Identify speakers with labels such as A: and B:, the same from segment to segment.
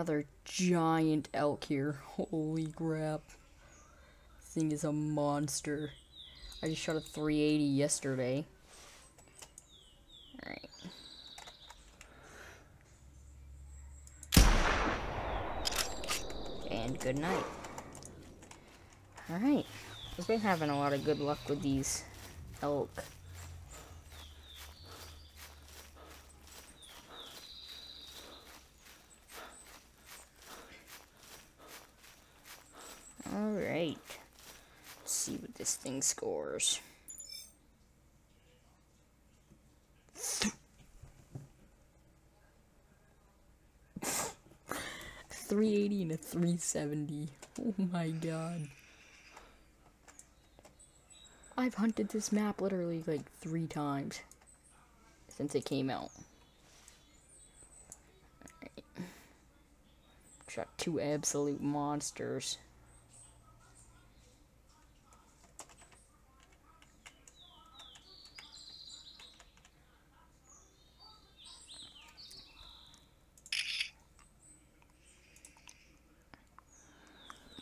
A: another giant elk here. Holy crap. Thing is a monster. I just shot a 380 yesterday. Alright. And good night. Alright. I've been having a lot of good luck with these elk. Alright. Let's see what this thing scores. Three eighty and a three seventy. Oh my god. I've hunted this map literally like three times since it came out. Shot two absolute monsters.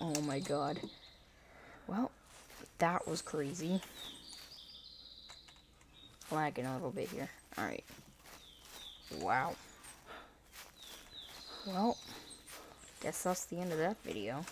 A: Oh my god. Well, that was crazy. Lagging a little bit here. Alright. Wow. Well, guess that's the end of that video.